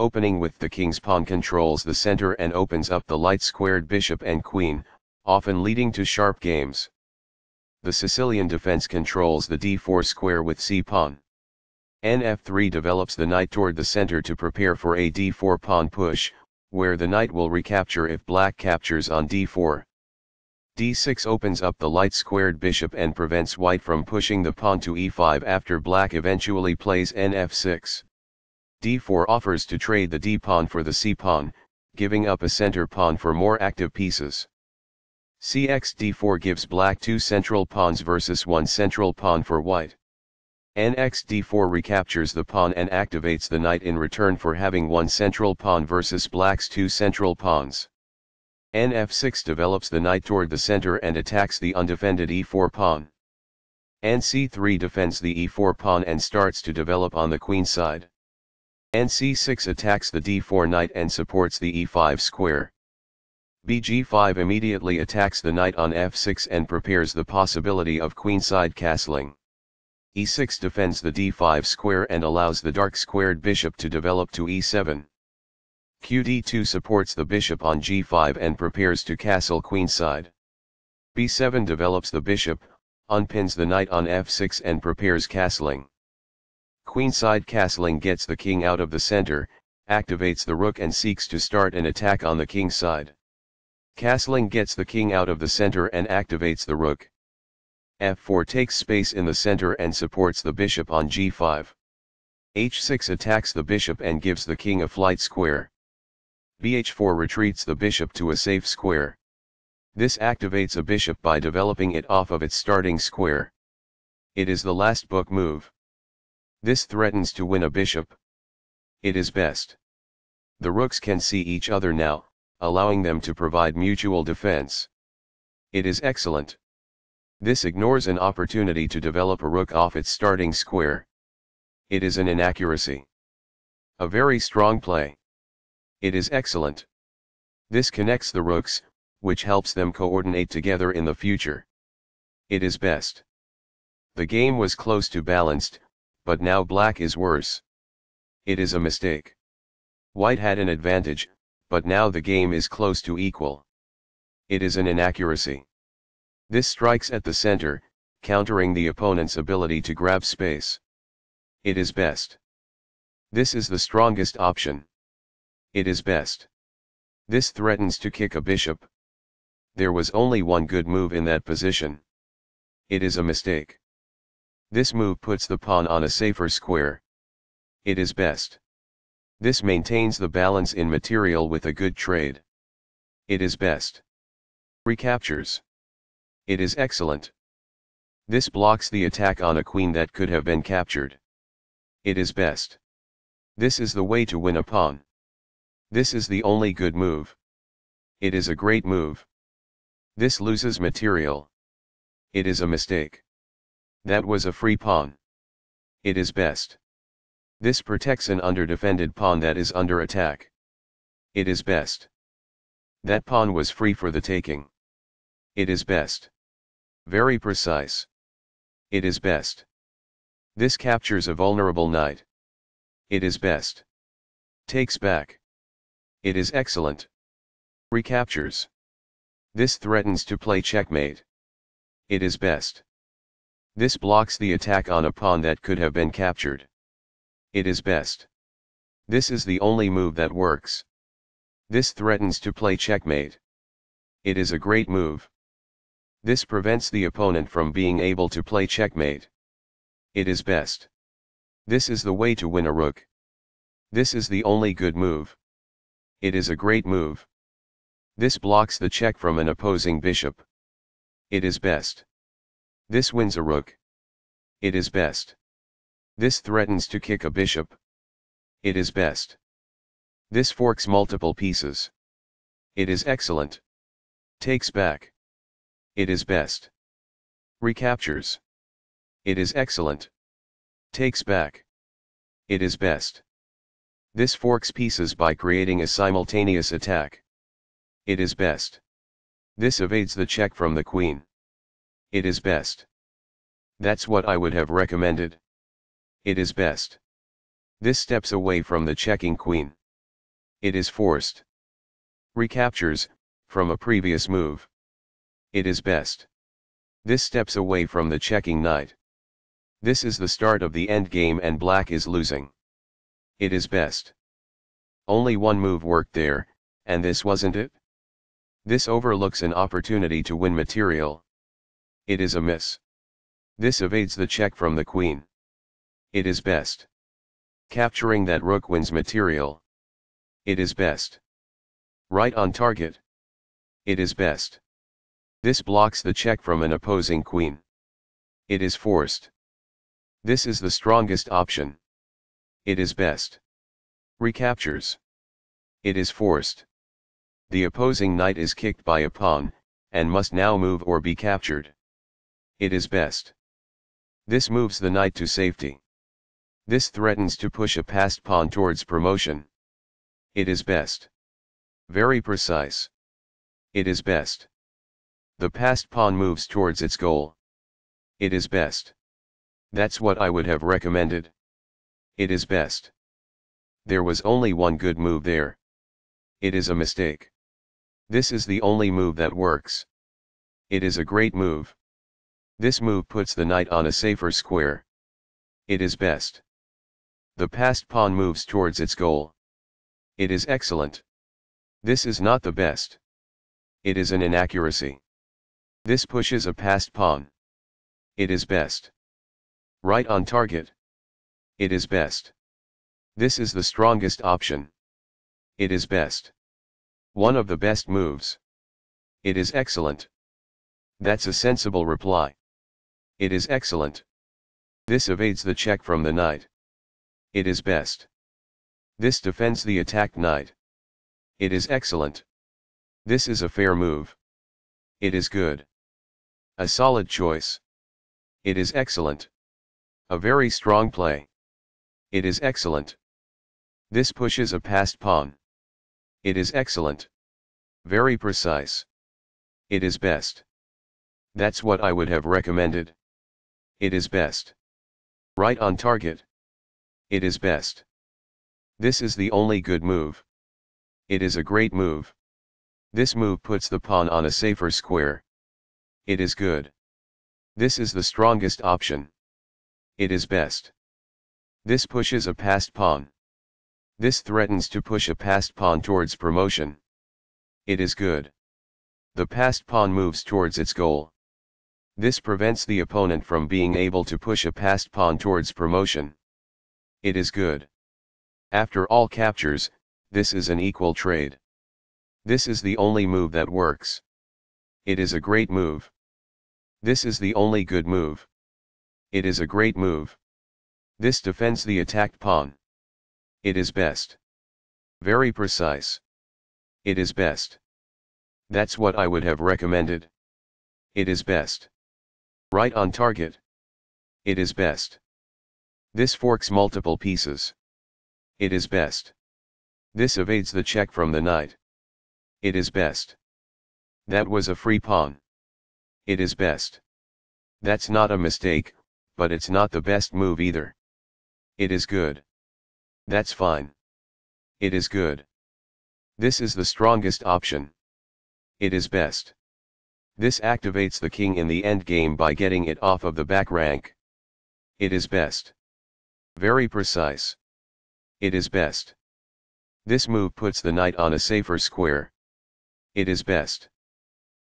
opening with the king's pawn controls the center and opens up the light-squared bishop and queen, often leading to sharp games. The Sicilian defense controls the d4 square with c-pawn. nf3 develops the knight toward the center to prepare for a d4 pawn push, where the knight will recapture if black captures on d4. d6 opens up the light-squared bishop and prevents white from pushing the pawn to e5 after black eventually plays nf6 d4 offers to trade the d-pawn for the c-pawn, giving up a center pawn for more active pieces. cx d4 gives black two central pawns versus one central pawn for white. nx d4 recaptures the pawn and activates the knight in return for having one central pawn versus black's two central pawns. nf6 develops the knight toward the center and attacks the undefended e4 pawn. nc3 defends the e4 pawn and starts to develop on the queen side nc6 attacks the d4 knight and supports the e5 square. bg5 immediately attacks the knight on f6 and prepares the possibility of queenside castling. e6 defends the d5 square and allows the dark squared bishop to develop to e7. qd2 supports the bishop on g5 and prepares to castle queenside. be7 develops the bishop, unpins the knight on f6 and prepares castling. Queenside castling gets the king out of the center, activates the rook and seeks to start an attack on the king's side. Castling gets the king out of the center and activates the rook. f4 takes space in the center and supports the bishop on g5. h6 attacks the bishop and gives the king a flight square. bh4 retreats the bishop to a safe square. This activates a bishop by developing it off of its starting square. It is the last book move. This threatens to win a bishop. It is best. The rooks can see each other now, allowing them to provide mutual defense. It is excellent. This ignores an opportunity to develop a rook off its starting square. It is an inaccuracy. A very strong play. It is excellent. This connects the rooks, which helps them coordinate together in the future. It is best. The game was close to balanced, but now black is worse. It is a mistake. White had an advantage, but now the game is close to equal. It is an inaccuracy. This strikes at the center, countering the opponent's ability to grab space. It is best. This is the strongest option. It is best. This threatens to kick a bishop. There was only one good move in that position. It is a mistake. This move puts the pawn on a safer square. It is best. This maintains the balance in material with a good trade. It is best. Recaptures. It is excellent. This blocks the attack on a queen that could have been captured. It is best. This is the way to win a pawn. This is the only good move. It is a great move. This loses material. It is a mistake. That was a free pawn. It is best. This protects an underdefended pawn that is under attack. It is best. That pawn was free for the taking. It is best. Very precise. It is best. This captures a vulnerable knight. It is best. Takes back. It is excellent. Recaptures. This threatens to play checkmate. It is best. This blocks the attack on a pawn that could have been captured. It is best. This is the only move that works. This threatens to play checkmate. It is a great move. This prevents the opponent from being able to play checkmate. It is best. This is the way to win a rook. This is the only good move. It is a great move. This blocks the check from an opposing bishop. It is best. This wins a rook. It is best. This threatens to kick a bishop. It is best. This forks multiple pieces. It is excellent. Takes back. It is best. Recaptures. It is excellent. Takes back. It is best. This forks pieces by creating a simultaneous attack. It is best. This evades the check from the queen. It is best. That's what I would have recommended. It is best. This steps away from the checking queen. It is forced. Recaptures, from a previous move. It is best. This steps away from the checking knight. This is the start of the endgame and black is losing. It is best. Only one move worked there, and this wasn't it? This overlooks an opportunity to win material. It is a miss. This evades the check from the queen. It is best. Capturing that rook wins material. It is best. Right on target. It is best. This blocks the check from an opposing queen. It is forced. This is the strongest option. It is best. Recaptures. It is forced. The opposing knight is kicked by a pawn, and must now move or be captured. It is best. This moves the knight to safety. This threatens to push a passed pawn towards promotion. It is best. Very precise. It is best. The passed pawn moves towards its goal. It is best. That's what I would have recommended. It is best. There was only one good move there. It is a mistake. This is the only move that works. It is a great move. This move puts the knight on a safer square. It is best. The passed pawn moves towards its goal. It is excellent. This is not the best. It is an inaccuracy. This pushes a passed pawn. It is best. Right on target. It is best. This is the strongest option. It is best. One of the best moves. It is excellent. That's a sensible reply. It is excellent. This evades the check from the knight. It is best. This defends the attacked knight. It is excellent. This is a fair move. It is good. A solid choice. It is excellent. A very strong play. It is excellent. This pushes a passed pawn. It is excellent. Very precise. It is best. That's what I would have recommended. It is best. Right on target. It is best. This is the only good move. It is a great move. This move puts the pawn on a safer square. It is good. This is the strongest option. It is best. This pushes a passed pawn. This threatens to push a passed pawn towards promotion. It is good. The passed pawn moves towards its goal. This prevents the opponent from being able to push a passed pawn towards promotion. It is good. After all captures, this is an equal trade. This is the only move that works. It is a great move. This is the only good move. It is a great move. This defends the attacked pawn. It is best. Very precise. It is best. That's what I would have recommended. It is best. Right on target. It is best. This forks multiple pieces. It is best. This evades the check from the knight. It is best. That was a free pawn. It is best. That's not a mistake, but it's not the best move either. It is good. That's fine. It is good. This is the strongest option. It is best. This activates the king in the endgame by getting it off of the back rank. It is best. Very precise. It is best. This move puts the knight on a safer square. It is best.